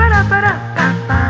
Ba-da-ba-da-ba-ba.